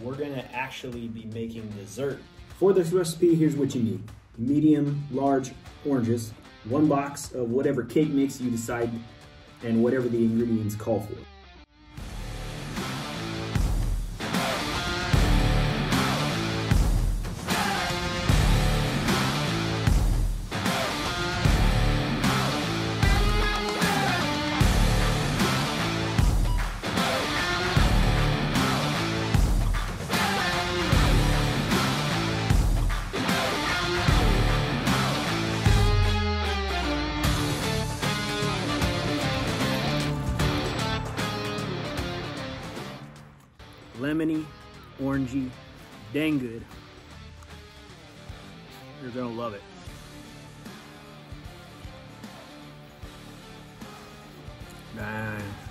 we're gonna actually be making dessert. For this recipe, here's what you need. Medium, large oranges, one box of whatever cake mix you decide, and whatever the ingredients call for. Lemony, orangey, dang good. You're gonna love it. Nice.